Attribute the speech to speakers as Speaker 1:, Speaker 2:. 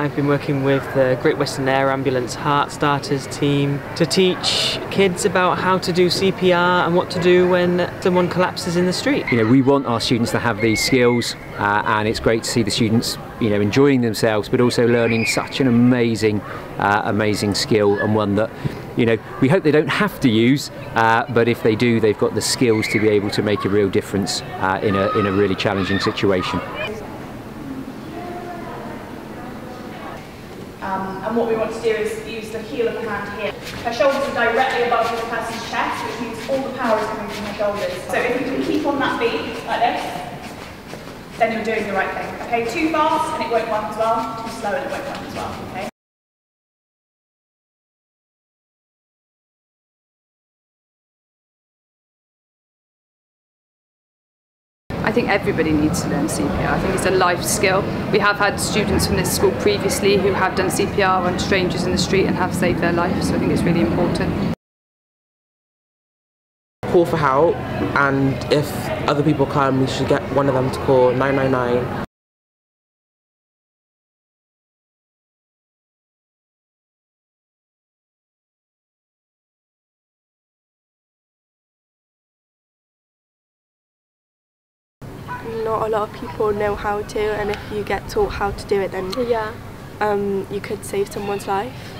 Speaker 1: I've been working with the Great Western Air Ambulance Heartstarters team to teach kids about how to do CPR and what to do when someone collapses in the street.
Speaker 2: You know, we want our students to have these skills, uh, and it's great to see the students, you know, enjoying themselves, but also learning such an amazing, uh, amazing skill and one that you know, we hope they don't have to use, uh, but if they do, they've got the skills to be able to make a real difference uh, in, a, in a really challenging situation.
Speaker 3: Um, and what we want to do is use the heel of the hand here. Her shoulders are directly above the person's chest, which means all the power is coming from her shoulders. So if you can keep on that beat, like this, then you're doing the right thing. Okay, too fast and it won't work as well, too slow and it won't work as well, okay?
Speaker 4: I think everybody needs to learn CPR. I think it's a life skill. We have had students from this school previously who have done CPR on strangers in the street and have saved their life, so I think it's really important.
Speaker 5: Call for help, and if other people come, we should get one of them to call 999.
Speaker 6: Not a lot of people know how to and if you get taught how to do it then
Speaker 7: yeah
Speaker 6: um, you could save someone's life.